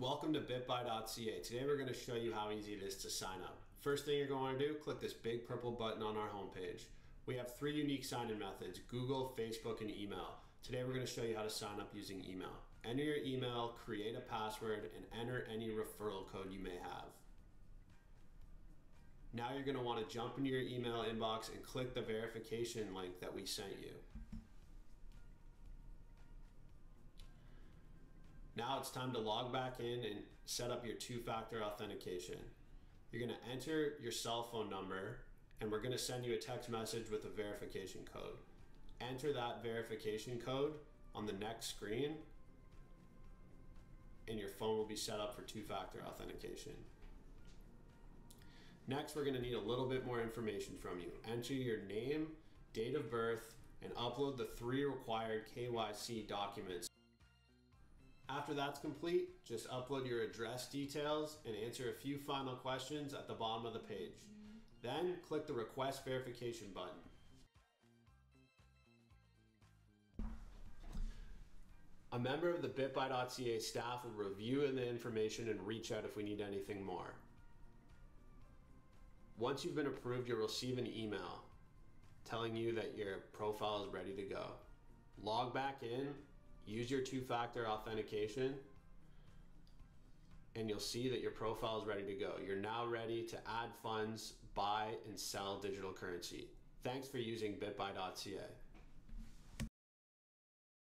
Welcome to bitbuy.ca. Today we're going to show you how easy it is to sign up. First thing you're going to do, click this big purple button on our homepage. We have three unique sign-in methods, Google, Facebook, and email. Today we're going to show you how to sign up using email. Enter your email, create a password, and enter any referral code you may have. Now you're going to want to jump into your email inbox and click the verification link that we sent you. Now it's time to log back in and set up your two-factor authentication. You're gonna enter your cell phone number and we're gonna send you a text message with a verification code. Enter that verification code on the next screen and your phone will be set up for two-factor authentication. Next, we're gonna need a little bit more information from you. Enter your name, date of birth, and upload the three required KYC documents after that's complete, just upload your address details and answer a few final questions at the bottom of the page. Then click the request verification button. A member of the bitbuy.ca staff will review the information and reach out if we need anything more. Once you've been approved, you'll receive an email telling you that your profile is ready to go. Log back in use your two-factor authentication and you'll see that your profile is ready to go. You're now ready to add funds, buy and sell digital currency. Thanks for using bitbuy.ca.